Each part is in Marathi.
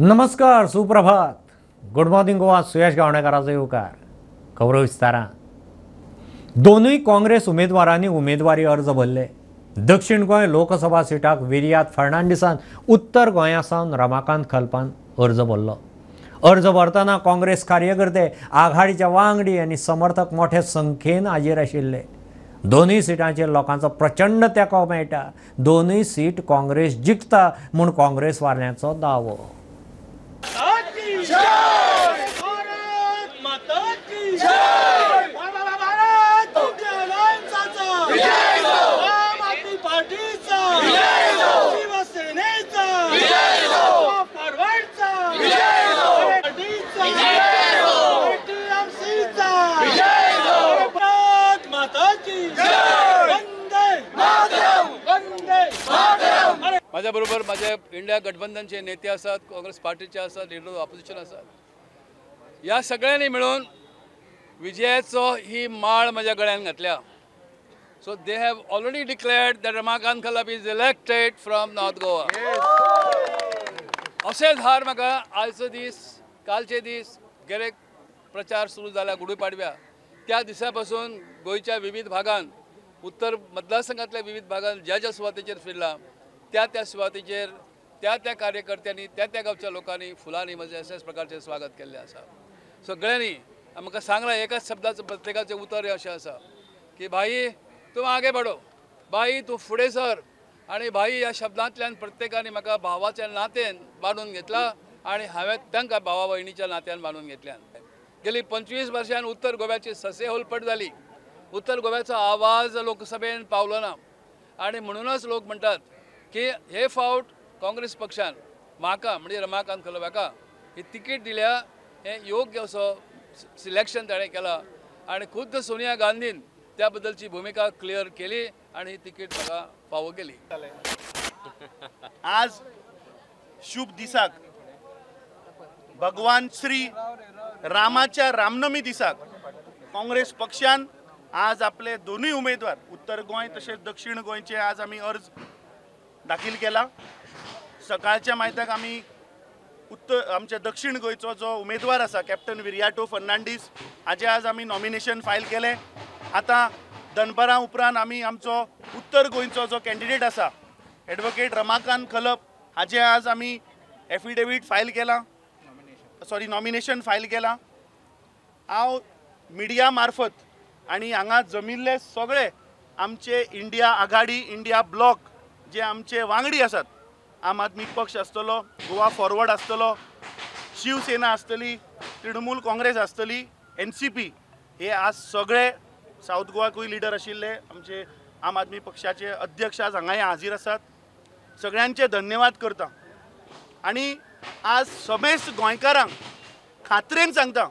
नमस्कार सुप्रभात. Good morning Goa. सुयश गावणेकराचा येवकार गौरव विस्तारा. दोनूय काँग्रेस उमेदवारांनी उमेदवारी अर्ज भरले. दक्षिण गोंय लोकसभा सिटाक विर्यात फर्नांडिसान उत्तर गोंयासावन रमाकांत खलपान अर्ज भरलो. अर्ज भरतना काँग्रेस कार्यकर्ते आघाडीच्या वांगडी आनी समर्थक मोठ्या संख्येन हाजीर आशिल्ले दोनूय सिटांचेर लोकांचो प्रचंड तेंको मेळटा दोनूय सीट काँग्रेस जिखता म्हूण काँग्रेस वारण्याचो दावो. की जय भारत माता की जय भारत तुमच्या अलायन्सचा विजय आम आदमी पार्टीचा विजय शिवसेनेचा विजय फॉरवर्डचा विजय पार्टीचा विजय टीएमसीचा विजय भारत माता की जय वंदे मातरम वंदे माझ्याबरोबर माझ्या बरोबर इंडिया गठबंधनचे नेते असतात काँग्रेस पार्टीचे असतात लिडर ऑपोजिशन असतात. या सगळ्यांनी मिळून विजयाचो ही माळ माझ्या गळ्यान घातल्या. So they have already declared that Ramakant Khalap is elected from North Goa अशें धार म्हाका आयचो दीस कालचे दीस गेले प्रचार सुरू जाला गुढीपाडव्या. त्या दिसा पासून गोंयच्या विविध भागांत उत्तर मतदारसंघातल्या विविध भागांत ज्या ज्या सुवातेचेर फिरला त्या त्या सुवातेचेर त्या त्या कार्यकर्त्यांनी त्या त्या गांवच्या लोकांनी फुलांनी म्हणजे अशाच प्रकारचे स्वागत केल्लें आसा सगळ्यांनी म्हाका सांगलां एकाच शब्दाचं प्रत्येकाचें उतर अशें आसा की भाई तूं आगे बडो भाई तूं फुडें सर. आनी भाई ह्या शब्दांतल्यान प्रत्येकानी म्हाका भावाच्या नात्यान बांदून घेतला आनी हांवें तांकां भावा भयणीच्या नात्यान बांदून घेतल्यान. गेली पंचवीस वर्षान उत्तर गोव्याची ससे होलपट जाली उत्तर गोव्याचो आवाज लोकसभेन पावलो ना. आनी म्हणूनच लोक म्हणटात की हे फावट काँग्रेस पक्षान म्हाका म्हणजे रमाकांत खलव्याका ही तिकीट दिल्या हें योग्य असो सिलेक्शन ताणें केलां. आनी खुद्द सोनिया गांधीन त्या बद्दलची भुमिका क्लियर केली आनी ही तिकीट म्हाका फावो केली आज शुभ दिसाक भगवान श्री रामाच्या रामनमी दिसाक काँग्रेस पक्षान आज आपले दोनूय उमेदवार उत्तर गोंय तशेंच दक्षिण गोंयचे आज आमी अर्ज दाखील केला. सकाळच्या मायत्याक आमी उत्तर आमच्या दक्षिण गोंयचो जो उमेदवार आसा कॅप्टन विरियाटो फर्नांडीस हाजे आज आमी नॉमिनेशन फायल केलें. आतां दनपारां उपरांत आमी आमचो उत्तर गोंयचो जो कॅन्डिडेट आसा एडवोकेट रमाकांत खलप हाजे आज आमी एफिडेवीट फायल केलां. सॉरी नॉमिनेशन फायल केलां. हांव मिडिया मार्फत आनी हांगा जमिल्ले सगळे आमचे इंडिया आघाडी इंडिया ब्लॉक जे आमचे वांगडी आसात आम आदमी पक्ष आसतलो गोवा फॉरवर्ड आसतलो शिवसेना आसतली तृणमूल काँग्रेस आसतली एन सी पी हे आज सगळे साऊथ गोवाकूय लिडर आशिल्ले आमचे आम आदमी पक्षाचे अध्यक्ष आज हांगाय हाजीर आसात सगळ्यांचे धन्यवाद करता. आनी आज समेस्त गोंयकारांक खात्रेन सांगता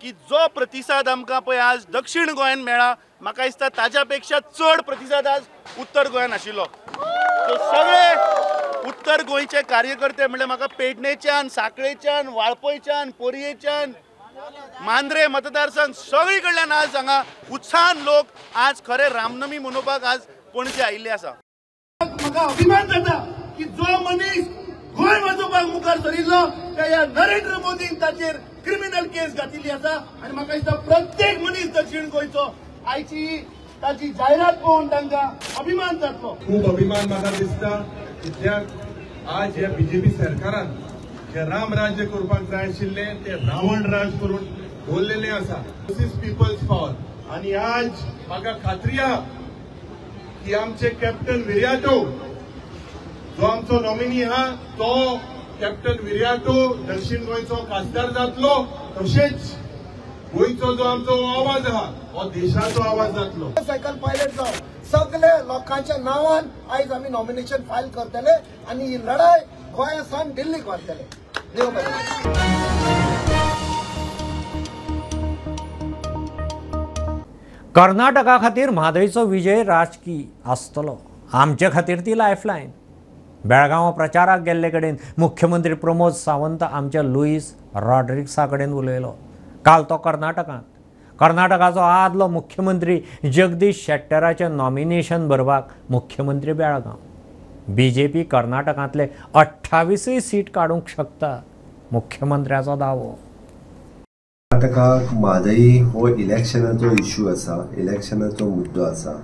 की जो प्रतिसाद आमकां पळय आज दक्षिण गोंयान मेळ्ळा म्हाका दिसता ताच्या पेक्षा चड प्रतिसाद आज उत्तर गोंयान आशिल्लो. सो सगळे उत्तर गोंयचे कार्यकर्ते म्हणल्यार म्हाका पेडणेच्यान साखळेच्यान वाळपयच्यान पोरयेच्यान मांद्रे मतदारसंघ सगळी कडल्यान आज हांगा उत्साहान लोक आज खरे रामनमी मनोवपाक आज पणजे आयिल्ले आसा. म्हाका अभिमान जाता की जो मनीस गोंय वाजोवपाक मुखार सरिल्लो त्या ह्या नरेंद्र मोदीन ताचेर क्रिमिनल केस घातिल्ली आसा. आनी म्हाका दिसता प्रत्येक मनीस दक्षिण गोंयचो आयची ताची जायरात पळोवन तांकां अभिमान जातलो खूप अभिमान म्हाका दिसता कित्याक आज ह्या बीजेपी सरकारान जे राम राज्य करपाक जाय आशिल्लें ते रावण राज करून दवरलेलें आसा. दिस इज पिपल्स पॉवर आनी आज म्हाका खात्री आहा की आमचे कॅप्टन विर्याटो जो आमचो नॉमिनी आहा तो कॅप्टन विर्याटो दक्षिण गोंयचो खासदार जातलो तशेंच गोंयचो जो आमचो आवाज आहा हो देशाचो आवाज जातलो. सायकल पायलट जावन सगळे लोकांच्या नावान आयज आमी नॉमिनेशन फायल करतले आनी ही लढाय गोंयासान दिल्लीक व्हरतले देव बरें कर्नाटका खातीर म्हादयचो विजय राजकी आसतलो. आमचे खातीर ती लायफलायन बेळगांव प्रचाराक गेल्ले कडेन मुख्यमंत्री प्रमोद सावंत आमच्या लुईस रॉड्रिक्सा कडेन उलयलो. काल तो कर्नाटकांत. कर्नाटकाचो आदलो मुख्यमंत्री जगदीश शेट्टराचें नॉमिनेशन भरपाक मुख्यमंत्री बेळगांव. बी जे पी कर्नाटकांतले अठ्ठावीसय सीट काडूंक शकता मुख्यमंत्र्याचा दावो. कर्नाटकाक म्हादई हो इलेक्शनाचो इश्यू आसा इलेक्शनाचो मुद्दो आसा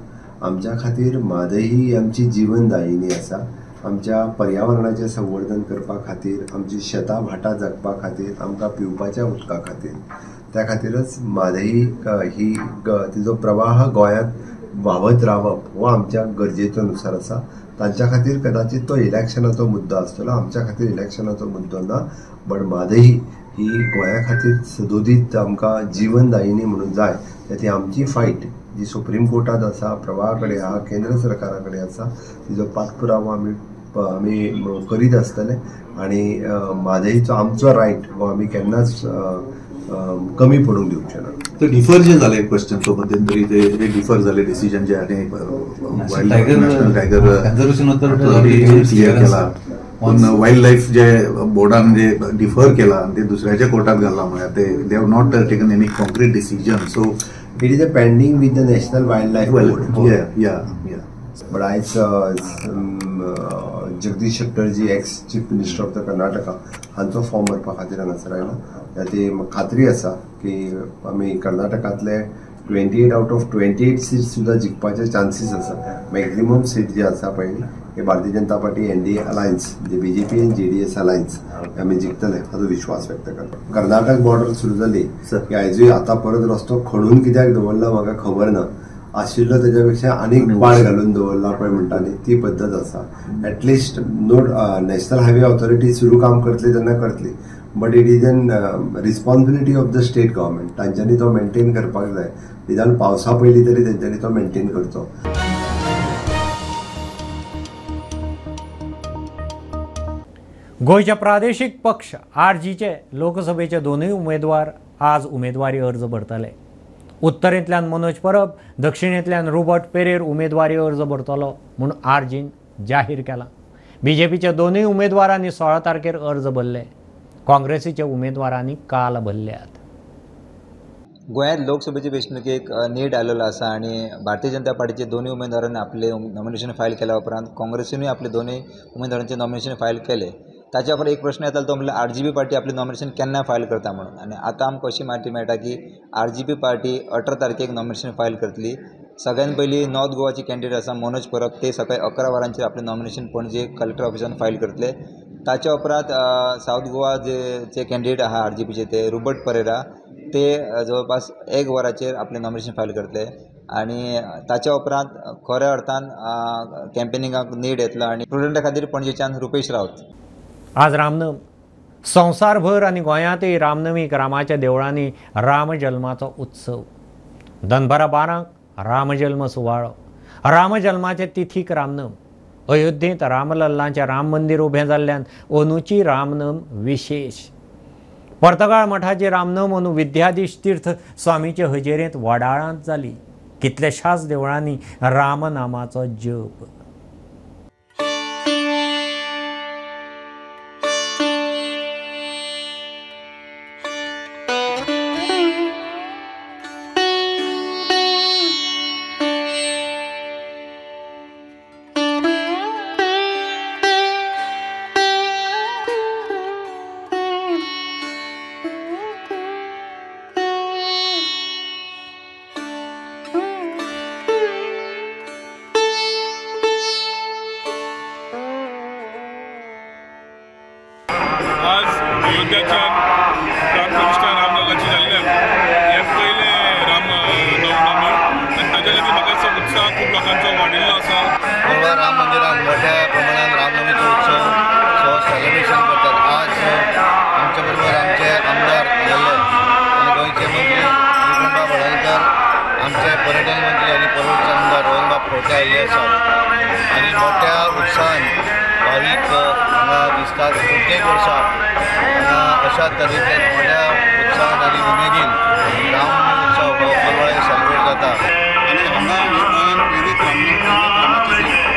आमच्या खातीर म्हादई ही आमची जीवनदायिनी आसा आमच्या पर्यावरणाचें संवर्धन करपा खातीर आमची शेतां भाटां जगपा खातीर आमकां पिवपाच्या उदका खातीर त्या खातीरच म्हादई ही तिजो प्रवाह गोंयांत व्हावत रावप हो आमच्या गरजेचो नुसार आसा. तांच्या खातीर कदाचित तो इलेक्शनाचो मुद्दो आसतलो आमच्या खातीर इलेक्शनाचो मुद्दो ना बट म्हादई ही गोंया खातीर सदोदीत आमकां जीवनदायिनी म्हणून जाय ती आमची फायट जी सुप्रीम कोर्टात आसा प्रवाहा कडेन आहा केंद्र सरकारा कडेन आसा तिजो पाठपुरावो आमी प- आमी म- करीत आसतले आनी अ, म्हादईचो आमचो रायट हो आमी केन्नाच कमी पडूंक दिवचे ना ते डिफर जे झाले क्वेश्चन तो मध्यंतरी ते जे डिफर झाले डिसिजन जे आणि वाईल्ड टायगर- नॅशनल टायगर केला. पण वाईल्ड लाईफ जे बोर्डान जे डिफर केला आणि ते दुसऱ्याच्या कोर्टात घालला म्हळ्यार ते they have not taken any concrete decision so it is a pending with the national wildlife well board या या या बट आयज um, Jagdish Shettarji ex chief minister of the Karnataka हांचो फॉर्म भरपा खातीर हांगासर आयला ती म्हाका खात्री आसा की आमी कर्नाटकांतले twenty eight out of twenty eight seats सुद्दां जिखपाचे चान्सीस आसा मॅक्झिमम सीट जे आसा पळय हे Bharatiya Janata party N D A alliance म्हणजे B J P and J D S alliance आमी जिखतले हाचो विश्वास व्यक्त करता. कर्नाटक बॉर्डर सुरू जाली की आयजूय आतां परत रस्तो खडून कित्याक दवरला म्हाका खबर ना? आशिल्लो तेज्या आनीक पाड घालून दवरला पळय म्हणटाली ती पद्दत आसा at least no national highway authority सुरू काम करतली तेन्ना करतली. But it is an responsibility of the state government तांच्यांनी तो मेंटेन करपाक जाय. निदान पावसा पयलीं तरी तेंच्यांनी तो मेंटेन करचो गोयच्या प्रादेशीक पक्ष आर जीचे लोकसभेचे दोनूय उमेदवार आज उमेदवारी अर्ज भरतले. उत्तरेंतल्यान मनोज परब दक्षिणेंतल्यान रॉबर्ट पेरेर उमेदवारी अर्ज भरतलो म्हूण आर जीन जाहीर केला. बीजेपीचे दोनूय उमेदवारांनी सोळा तारखेर अर्ज भरले. काँग्रेसीच्या उमेदवारांनी काल भरल्यात. गोंयांत लोकसभेचे वेंचणुकेक नीट नेट आयलेलो आसा आनी भारतीय जनता पार्टीचे दोनूय उमेदवारांनी आपले नॉमिनेशन फायल केल्या उपरांत काँग्रेसीनूय आपले दोनूय उमेदवारांचे नॉमिनेशन फायल केले. ताच्या उपरांत एक प्रश्न येतालो तो म्हणल्यार आर जी बी पार्टी आपलें नॉमिनेशन केन्ना फायल करता म्हणून? आनी आतां आमकां अशी म्हायती मेळटा की आर जी बी पार्टी अठरा तारखेक नॉमिनेशन फायल करतली. सगळ्यान पयलीं नॉर्थ गोवाचे कॅन्डिडेट आसा मनोज परब. ते सकाळी अकरा वरांचेर आपलें नॉमिनेशन पणजे कलेक्टर ऑफिसान फायल करतले. ताच्या उपरांत सावथ गोवा जे जे कॅन्डिडेट आहा आर जी पीचे ते रुबर्ट परेरा. ते जवळपास एक वराचेर आपलें नॉमिनेशन फायल करतले. आनी ताच्या उपरांत खऱ्या अर्थान कॅम्पेनिंगाक नीड येतलो. आनी स्टुडंटा खातीर पणजेच्यान रुपेश रावत आज रामनम संवसारभर आनी गोंयांतय रामनमीक रामाच्या देवळांनी रामजल्माचो उत्सव. दनभरा बारांक रामजल्म सुवाळो. रामजल्माचे तिथीक रामनम अयोध्येंत रामलल्लांचें राम मंदीर उबें जाल्ल्यान अंदूची रामनम विशेश पर्तगाळ मठाची रामनम अंदू विद्याधीश तीर्थ स्वामीचे हजेरेंत वडाळांत जाली. कितल्याशाच देवळांनी रामनामाचो जप. हांगा दिसतात प्रत्येक वर्सा हांगा अशा तरेचे मोठ्या उत्साहान आनी उमेदीन रामनवमी उत्सव हो परवळे सेलिब्रेट जाता आनी हांगा हे गोंयांत वेरीत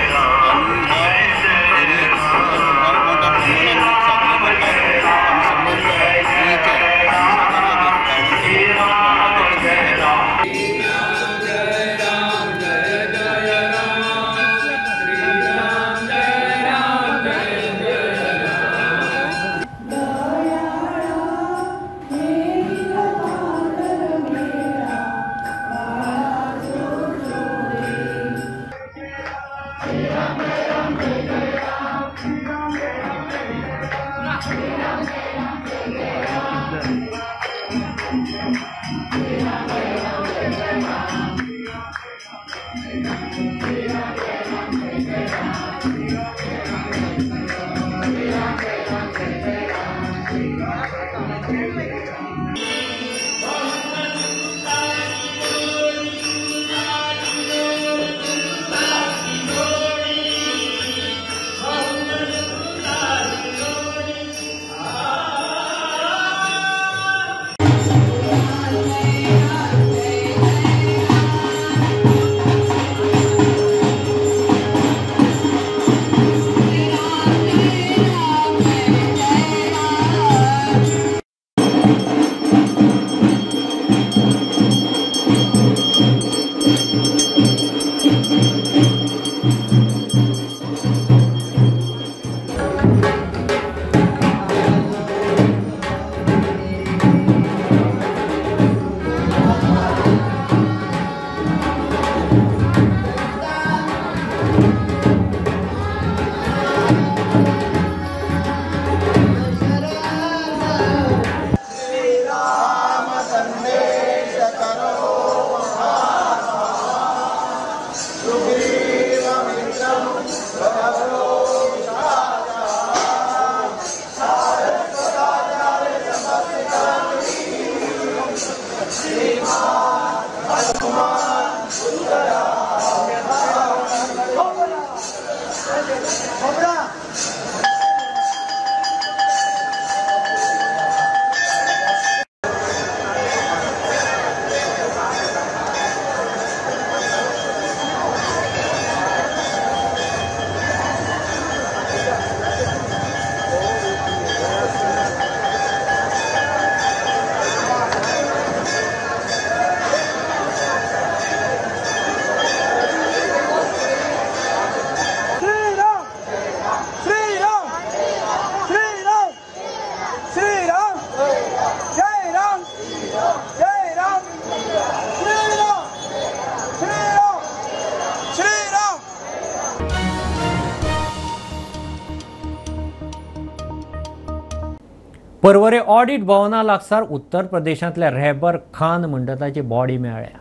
परवरे ऑडिट भवना लागसार उत्तर प्रदेशांतल्या रॅबर खान म्हणटा ताची बॉडी मेळ्ळ्या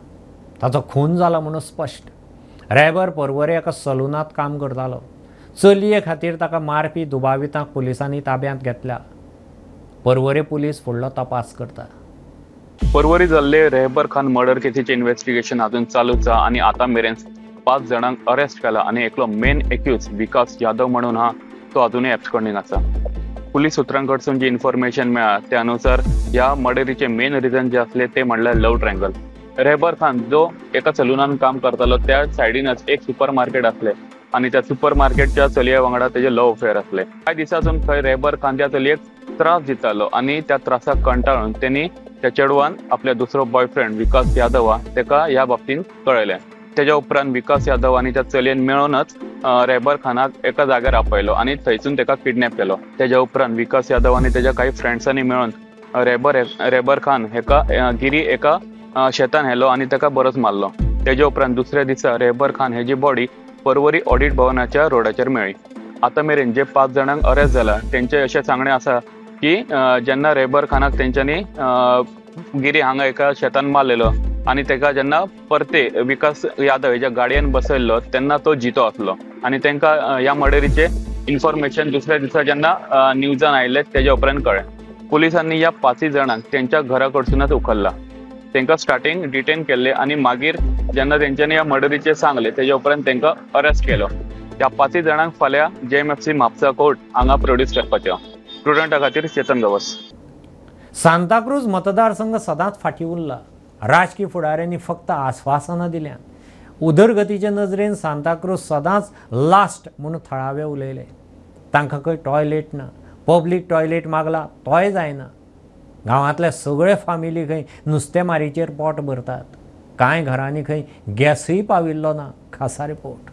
ताचो खून जाला म्हणून स्पश्ट रेबर परवरे एका सलुनात काम करतालो. चलये खातीर ताका मारपी दुबावितांक पुलिसांनी ताब्यांत घेतल्या. परवरे पुलीस फुडलो तपास करता. परवरी जाल्ले रेहबर खान मर्डर केसीचे इन्व्हेस्टिगेशन अजून चालूच जा आणि आता मेरेन पाच जणांक अरेस्ट केला आणि एकलो मेन एक्यूज विकास यादव म्हणून हा तो अजूनही एब्सकॉन्डिंग आसा पुलीस सूत्रांकडसून जी इन्फॉर्मेशन मेळ्ळा त्यानुसार ह्या मर्डरीचे मेन रिझन जे असले ते म्हणल्यार लव ट्रँगल रेहबर खान जो एका सलुनान काम करतालो त्या सायडीनच एक सुपर मार्केट असले आणि त्या सुपर मार्केटच्या चलये वांगडा त्याचे लव अफेअर असले. कांय दिसासून थंय रेहबर खान त्या चलयेक त्रास दितालो आणि त्या त्रासाक कंटाळून त्यांनी त्या चेडवान आपल्या दुसरो बॉयफ्रेंड विकास यादव तेका ह्या बाबतींत कळयलें तेज्या उपरांत विकास यादव आनी त्या चलयेन मेळूनच रेबर खानाक एका जाग्यार आपयलो आणि थंयसून तेका किडनॅप केलो. तेज्या उपरांत विकास यादव आनी तेज्या काही फ्रेंड्सांनी मेळून रेबर रेबर खान हेका गिरी एका शेतान हेलो आनी तेका बरोच मारलो. तेज्या उपरांत दुसऱ्या दिसा रेबर खान हेजी बॉडी परवरी ऑडिट भवनाच्या रोडाचेर मेळ्ळी आतां मेरेन जे पाच जाणांक अरेस्ट जाला तेंचें अशें सांगणें आसा की जेन्ना रेबर खानाक तेंच्यांनी गिरी हांगा एका शेतान मारलेलो आणि तेका जेन्ना परते विकास यादव ज्या गाडयेन बसयल्लो तेन्ना तो जितो आसलो. आणि तेंकां ह्या मर्डरीचे इन्फॉर्मेशन दुसऱ्या दिसा जेन्ना न्यूजान आयले तेज्या उपरांत कळ्ळें. पुलिसांनी ह्या पांचय जाणांक तेंच्या घरा कडसूनच उखल्ला. तेंकां स्टार्टींग डिटेन केले आणि मागीर जेन्ना तेंच्यांनी ह्या मर्डरीचे सांगले तेज्या उपरांत तेंकां अरेस्ट केलो. ह्या पांचय जाणांक फाल्यां J M F C Mapusa court हांगा प्रोड्यूस करपाच्यो. स्टुडंटा खातीर चेतन गवस. सांताक्रूज मतदारसंघ सदांच फाटीं उरला राजकीय फुडाऱ्यांनी फक्त आस्वासनां दिल्या. उदरगतीचे नजरेन सांताक्रूज सदांच लास्ट म्हणून थळावे उलयले. तांकां खंय टॉयलेट ना. पब्लीक टॉयलेट मागला तोय जायना. गांवांतले सगळे फामिली खंय नुस्तेमारीचेर पोट भरतात. कांय घरांनी खंय गॅसय पाविल्लो ना खासा पोट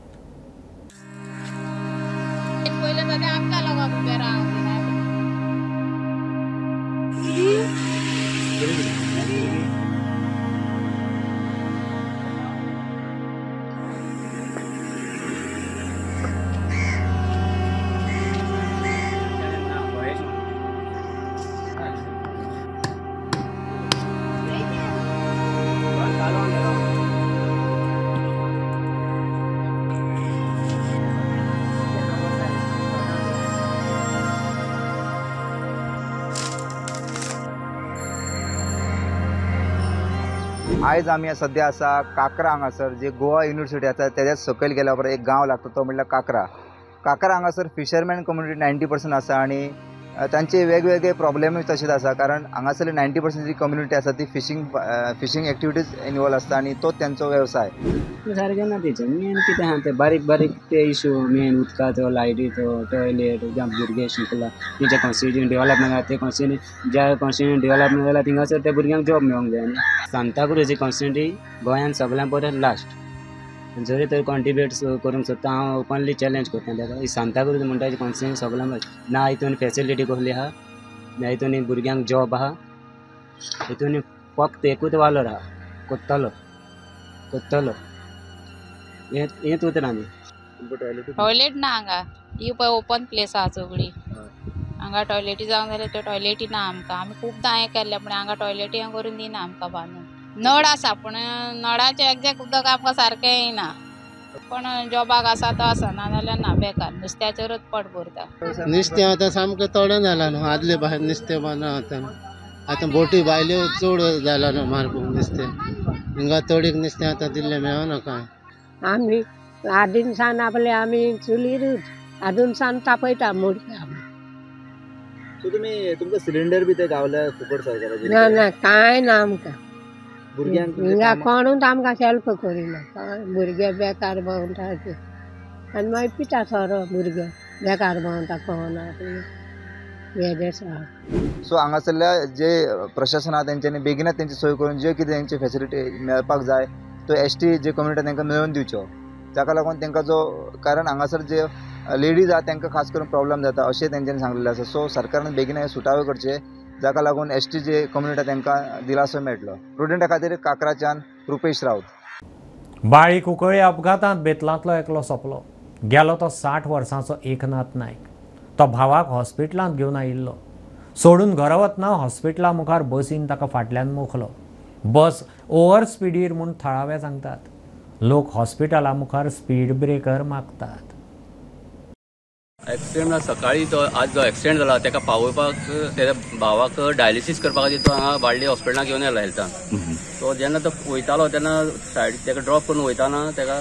आयज आमी सद्या आसा काकरा हांगासर जे गोवा युनिवर्सिटी आसा तेज्या सकयल गेल्या उपरांत एक गांव लागता तो म्हणल्यार काकरा. काकरा हांगासर फिशरमॅन कम्युनिटी नायन्टी पर्संट आसा आनी तांचे वेगवेगळे प्रॉब्लेमूय तशेंच आसा कारण हांगासरली नायन्टी पर्संट जी कम्युनिटी आसा ती फिशींग फिशींग एक्टिविटीज इनवॉल्व आसता आनी तो तेंचो वेवसाय सारकें ना तेचें मेन कितें आहा तें बारीक बारीक ते इशू मेन उदकाचो लायटीचो टॉयलेट जावं भुरगे शिकला तेंच्या कॉन्स्टिट्यूशन डेवलपमेंट आहा ते कॉन्स्टिट्यूशन ज्या कॉन्स्टिट्यूशन डेवलपमेंट जाला थिंगासर त्या भुरग्यांक जॉब मेळोंक जाय न्ही सांताक्रूज ही कॉन्स्टिट्युन्सी गोंयान सगळ्यां परस लास्ट जरी तर कॉन्ट्रिब्यूट करूंक सोदता हांव ओपनली चॅलेंज करता ताका ही सांताक्रूज म्हणटा ती कॉन्स्टिट्युन्सी सगळ्यां परस ना हितून फेसिलिटी कसली आहा. ना हितून भुरग्यांक जॉब आहा. हितून फक्त एकूच वालोर आहा. कोत्तालो. कोत्तलो. हें हेंच उतरां न्ही टॉयलेट ना हांगा. ही पळय ओपन प्लेस आहा सगळी. हांगा टॉयलेटी जावंक जाल्यार त्यो टॉयलेटी ना आमकां. आमी खूबदां हें केल्लें पूण हांगा टॉयलेटी हें करून दिना आमकां बांदून नळ आसा पूण नळाचें एग्जॅक्ट उदक आमकां सारकें येयना पण जॉबाक आसा तो आसा ना जाल्यार ना बेकार नुस्त्याचेरूच पट भरता नुस्तें आतां सामकें थोडें जालां न्हू आदले भायर नुस्तें बांदना आतां आतां बोटी बायल्यो चड जाला न्हू मारपाक नुस्तें. हिंगा थोडीक नुस्तें आतां दिल्लें मेळना कांय? आमी आदीन सान आपले आमी चुलीरूच आदून सान तापयता मुडके आमी सो तुमी तुमकां सिलिंडर बी ते गावल्या फुकट सरकाराचे? ना ना कांय ना आमकां. भुरग्यांक कोणूच आमकां हेल्प करिना. भुरगे बेकार भोंवता ते आनी मागीर पिता सोरो भुरगे बेकार भोंवता आहा सो हांगासरल्या जे प्रशासन आहा तेंच्यांनी बेगीनच तेंची सोय करून जे कितें तेंची फेसिलिटी मेळपाक जाय तो एस टी जे कम्युनिटी तांकां मेळोवन दिवच्यो. जाका लागून तांकां जो कारण हांगासर जे लेडीज आहा तांकां खास करून प्रॉब्लेम जाता अशें तेंच्यांनी सांगलेलें आसा. सो सरकारान बेगीन हे सुटावे करचे. जाका लागून एस टी जे कम्युनिटी तांकां दिलासो मेळटलो स्टुडंटा खातीर काकराच्यान रुपेश रावत बाळी कुंकळी अपघातांत बेतलांतलो एकलो सोंपलो. गेलो तो साठ वर्सांचो एकनाथ नायक तो भावाक हॉस्पिटलांत घेवन आयिल्लो. सोडून घरा वतना हॉस्पिटला मुखार बसीन ताका फाटल्यान मोखलो. बस ओवर स्पिडीर म्हूण थळावे सांगतात. लोक हॉस्पिटला मुखार स्पीड ब्रेकर मागतात. एक्सिडेंट सकाळी तो आज जो एक्सिडेंट जाला तेका पावोवपाक तेच्या भावाक डायलिसीस करपा खातीर तो हांगा बाळ्ळी हॉस्पिटलांत घेवन येयला हेल्थान. तो जेन्ना तो वयतालो तेन्ना सायड तेका ड्रॉप करून वयताना तेका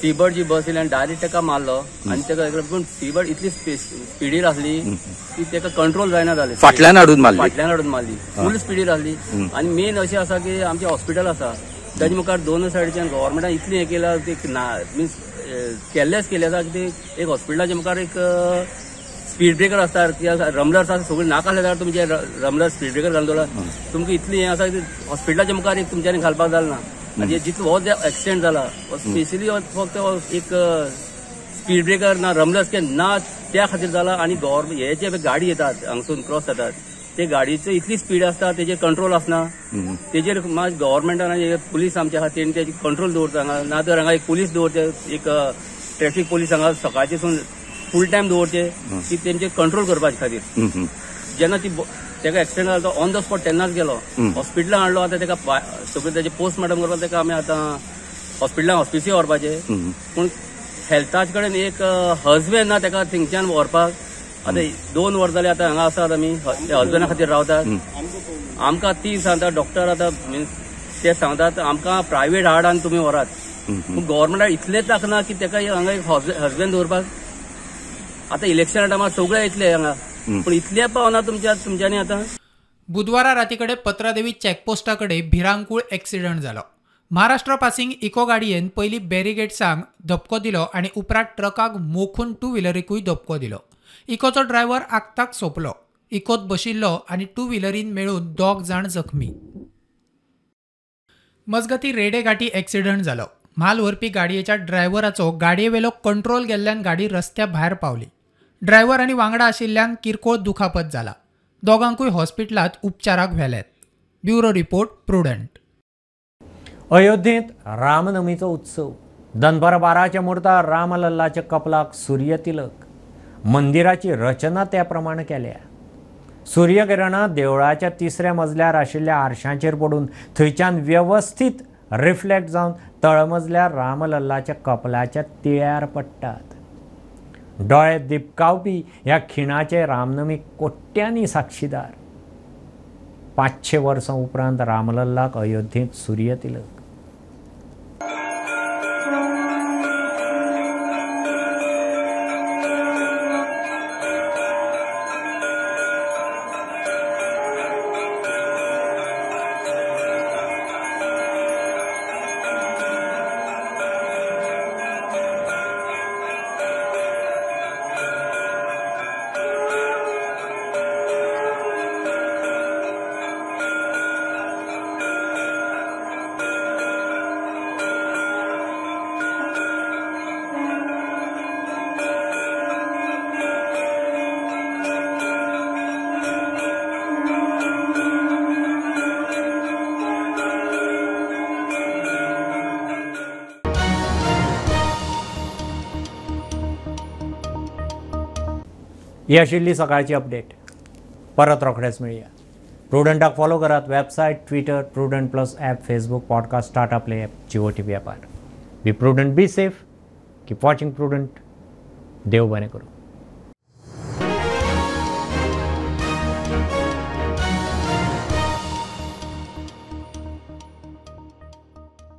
सीबर्ड जी बस येयली आनी डायरेक्ट तेका मारलो. आनी तेका पूण सीबर्ड इतली स्पिडीर आसली की तेका कंट्रोल जायना जालें फाटल्यान हाडून मारली? फाटल्यान हाडून मारली. फूल स्पिडीर आसली आनी मेन अशें आसा की आमचें हॉस्पिटल आसा. ताजे मुखार दोन सायडीच्यान गव्हर्मेंटान इतलें हें केलां की मिन्स केल्लेच केले आसा की एक हॉस्पिटलाच्या मुखार एक स्पीड ब्रेकर आसता किंवा रमलर्स आसा सगळीं नाका जाल्यार तुमचे रमलर स्पीड ब्रेकर दवरला तुमकां इतली हें आसा की हॉस्पिटलाच्या मुखार एक तुमच्यांनी घालपाक जालें ना. म्हणजे जितलो हो जे एक्सिडेंट जाला स्पेशली फक्त हो एक स्पीड ब्रेकर ना रमलर्स के ना त्या खातीर जाला. आनी गव्हर्मेंट हे जे गाडी येतात हांगसून क्रॉस जातात ते गाडीचो इतली स्पीड आसता तेजेर कंट्रोल आसना तेजेर मात गव्हर्मेंटान पुलीस आमच्या खातीर तेजी कंट्रोल दवरता हांगा ना तर हांगा एक पुलीस दवरचे एक ट्रॅफिक पुलीस हांगा सकाळचेसून फूल टायम दवरचे की तेंचे कंट्रोल करपाचे खातीर. जेन्ना ती तेका एक्सिडेंट जालो तो ऑन द स्पॉट तेन्नाच गेलो. हॉस्पिटलांत हाडलो आतां तेका सगळें तेजे पोस्टमॉर्टम करपाक तेका आमी आतां हॉस्पिटलांत हॉस्पिसी व्हरपाचे. पूण हेल्थाचे कडेन एक हजबेंड ना तेका थिंगच्यान व्हरपाक आतां दोन वरां जालीं आतां हांगा आसात आमी हजबंडा खातीर रावतात आमकां ती सांगता डॉक्टर आतां मिन्स ते सांगतात आमकां प्रायवेट हाड आनी तुमी व्हरात. पूण इतलेंच दाखना की तेका हांगा एक हजबंड दवरपाक. आतां इलेक्शना टायमार सगळे येतले हांगा. पूण इतले पावना तुमच्या तुमच्यांनी आतां. बुधवारा रातीकडे पत्रादेवी चॅकपोस्टाकडे भिरांकूळ एक्सिडंट जालो. महाराष्ट्र पासिंग इको गाडयेन पयली बॅरिगेड्सांक धपको दिलो आनी उपरांत ट्रकाक मोखून टू व्हिलरीकूय धपको दिलो. इकोचो ड्रायव्हर आगताक सोंपलो. इकोत बशिल्लो आनी टू व्हिलरीन मेळून दोग जाण जखमी. मजगती रेडे गाठी एक्सिडंट जालो म्हाल व्हरपी गाडयेच्या ड्रायव्हराचो गाडयेवेलो कंट्रोल गेल्ल्यान गाडी रस्त्या भायर पावली. ड्रायव्हर आनी वांगडा आशिल्ल्यान किरकोळ दुखापत जाला दोगांकूय हॉस्पिटलांत उपचाराक व्हेल्यात. Bureau report Prudent. अयोध्येत रामनमीचो उत्सव. दनपारा बाराच्या मुहूर्तार रामलल्लाच्या कपलाक सूर्य तिलक. मंदिराची रचना त्याप्रमाणे केल्या. सूर्यकिरणां देवळाच्या तिसऱ्या मजल्यार आशिल्ल्या आरशांचेर पडून थंयच्यान वेवस्थीत रिफ्लेक्ट जावन तळमजल्यार रामलल्लाच्या कपलाच्या तिळ्यार पडटात. दोळे दिपकावपी ह्या खिणाचे रामनमी कोट्यांनी साक्षीदार. पांचशे वर्सां उपरांत रामलल्लाक अयोध्येंत सूर्य तिलक. ही आशिल्ली सकाळची अपडेट परत रोखडेच मेळया प्रुडंटाक फॉलो करात website Twitter Prudent plus app Facebook podcast startup play app Jio T V be Prudent be safe keep watching Prudent देव बरें करूँ